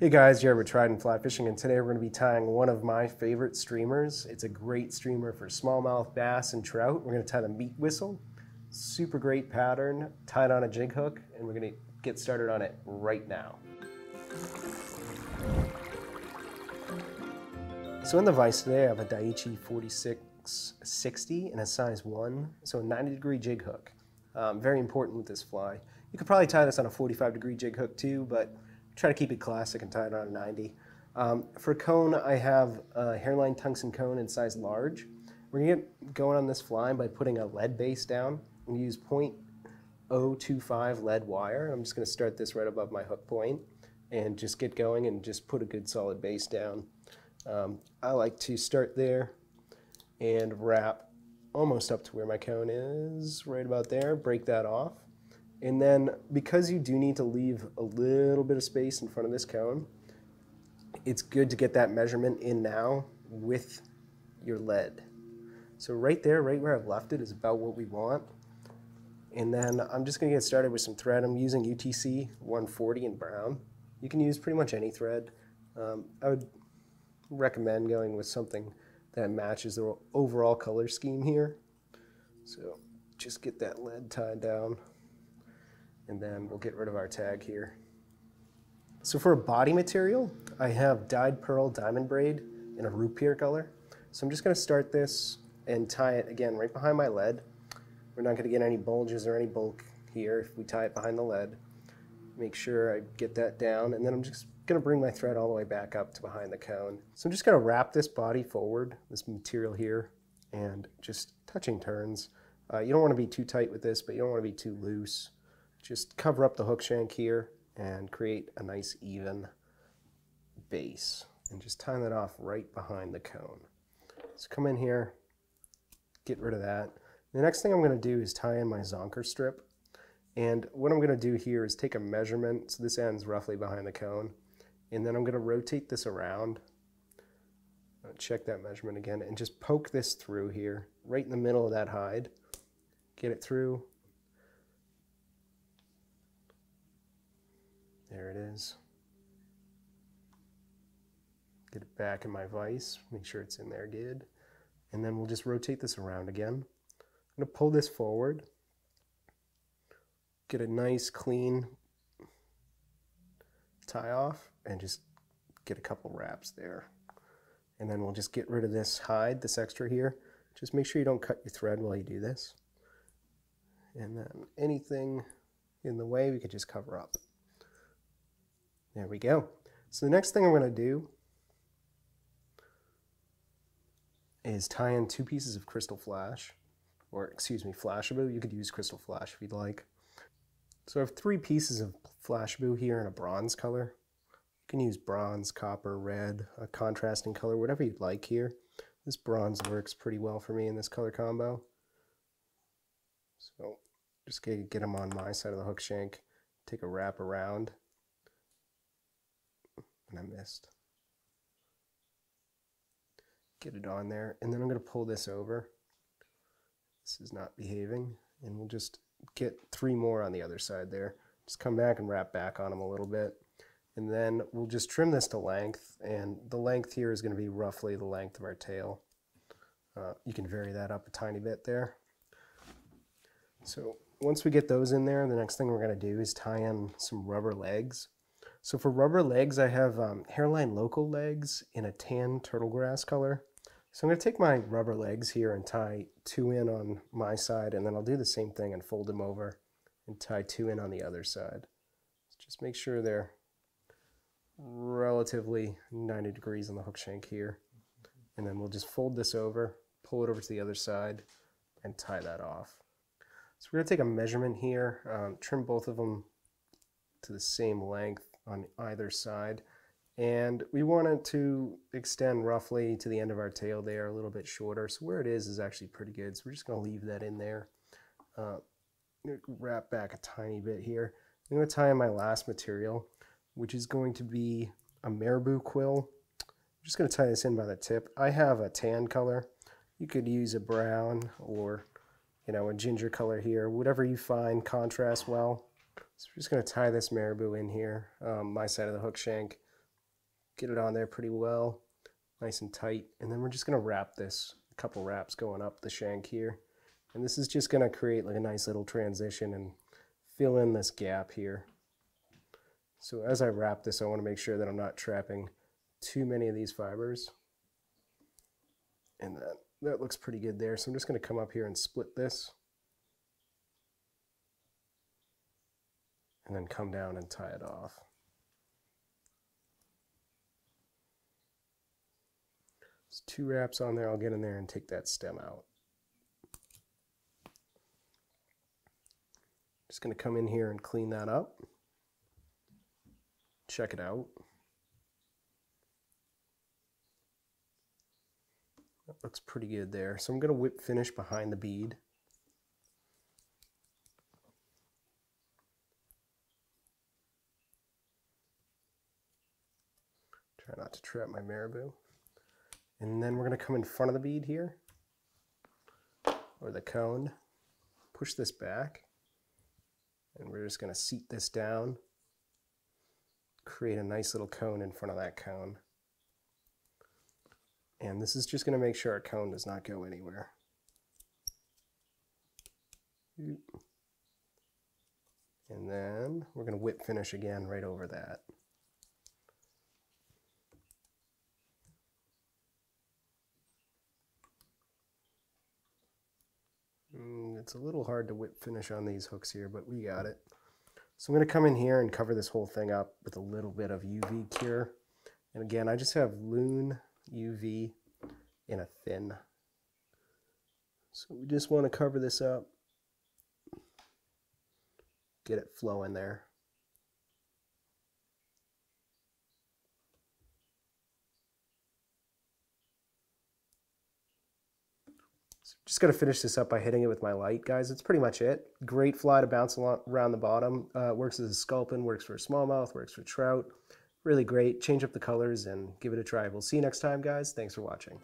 Hey guys, Jared with Trident Fly Fishing, and today we're going to be tying one of my favorite streamers. It's a great streamer for smallmouth bass and trout. We're going to tie the meat whistle. Super great pattern, tied on a jig hook, and we're going to get started on it right now. So in the vise today, I have a Daiichi 4660 and a size 1, so a 90 degree jig hook. Um, very important with this fly. You could probably tie this on a 45 degree jig hook too, but try to keep it classic and tie it on a 90. Um, for cone, I have a Hareline tungsten cone in size large. We're gonna get going on this fly by putting a lead base down. I'm gonna use 0.025 lead wire. I'm just gonna start this right above my hook point and just get going and just put a good solid base down. Um, I like to start there and wrap almost up to where my cone is, right about there, break that off. And then because you do need to leave a little bit of space in front of this cone, it's good to get that measurement in now with your lead. So right there, right where I've left it is about what we want. And then I'm just gonna get started with some thread. I'm using UTC 140 in brown. You can use pretty much any thread. Um, I would recommend going with something that matches the overall color scheme here. So just get that lead tied down and then we'll get rid of our tag here. So for a body material, I have dyed pearl diamond braid in a root beer color. So I'm just gonna start this and tie it again right behind my lead. We're not gonna get any bulges or any bulk here if we tie it behind the lead. Make sure I get that down and then I'm just gonna bring my thread all the way back up to behind the cone. So I'm just gonna wrap this body forward, this material here, and just touching turns. Uh, you don't wanna be too tight with this, but you don't wanna be too loose just cover up the hook shank here and create a nice even base and just tie that off right behind the cone. So come in here, get rid of that. The next thing I'm going to do is tie in my zonker strip. And what I'm going to do here is take a measurement, so this ends roughly behind the cone, and then I'm going to rotate this around, check that measurement again, and just poke this through here, right in the middle of that hide. Get it through, There it is. Get it back in my vise, make sure it's in there good. And then we'll just rotate this around again. I'm gonna pull this forward, get a nice clean tie off and just get a couple wraps there. And then we'll just get rid of this hide, this extra here. Just make sure you don't cut your thread while you do this. And then anything in the way we could just cover up. There we go. So the next thing I'm going to do is tie in two pieces of crystal flash, or excuse me, Flashabou. You could use crystal flash if you'd like. So I have three pieces of Flashabou here in a bronze color. You can use bronze, copper, red, a contrasting color, whatever you'd like here. This bronze works pretty well for me in this color combo. So just get them on my side of the hook shank, take a wrap around, and I missed. Get it on there, and then I'm going to pull this over. This is not behaving, and we'll just get three more on the other side there. Just come back and wrap back on them a little bit. And then we'll just trim this to length, and the length here is going to be roughly the length of our tail. Uh, you can vary that up a tiny bit there. So once we get those in there, the next thing we're going to do is tie in some rubber legs. So for rubber legs, I have um, Hareline Loco legs in a tan turtle grass color. So I'm to take my rubber legs here and tie two in on my side, and then I'll do the same thing and fold them over and tie two in on the other side. Just make sure they're relatively 90 degrees on the hook shank here. And then we'll just fold this over, pull it over to the other side, and tie that off. So we're to take a measurement here, um, trim both of them to the same length on either side. And we want it to extend roughly to the end of our tail there, a little bit shorter. So where it is is actually pretty good. So we're just going to leave that in there. Uh, wrap back a tiny bit here. I'm to tie in my last material, which is going to be a marabou quill. I'm just going to tie this in by the tip. I have a tan color. You could use a brown or, you know, a ginger color here, whatever you find contrasts well. So we're just going to tie this marabou in here, um, my side of the hook shank, get it on there pretty well, nice and tight. And then we're just gonna wrap this, a couple wraps going up the shank here. And this is just gonna create like a nice little transition and fill in this gap here. So as I wrap this, I wanna make sure that I'm not trapping too many of these fibers. And that, that looks pretty good there. So I'm just gonna come up here and split this. And then come down and tie it off. There's two wraps on there. I'll get in there and take that stem out. Just going to come in here and clean that up. Check it out. That looks pretty good there. So I'm going to whip finish behind the bead. Not to trap my marabou. And then we're going to come in front of the bead here, or the cone, push this back, and we're just going to seat this down, create a nice little cone in front of that cone. And this is just going to make sure our cone does not go anywhere. And then we're going to whip finish again right over that. It's a little hard to whip finish on these hooks here, but we got it. So I'm going to come in here and cover this whole thing up with a little bit of UV cure. And again, I just have Loon UV in a thin. So we just want to cover this up. Get it flowing there. Just to finish this up by hitting it with my light, guys. That's pretty much it. Great fly to bounce around the bottom. Uh, works as a sculpin, works for a smallmouth, works for trout. Really great. Change up the colors and give it a try. We'll see you next time, guys. Thanks for watching.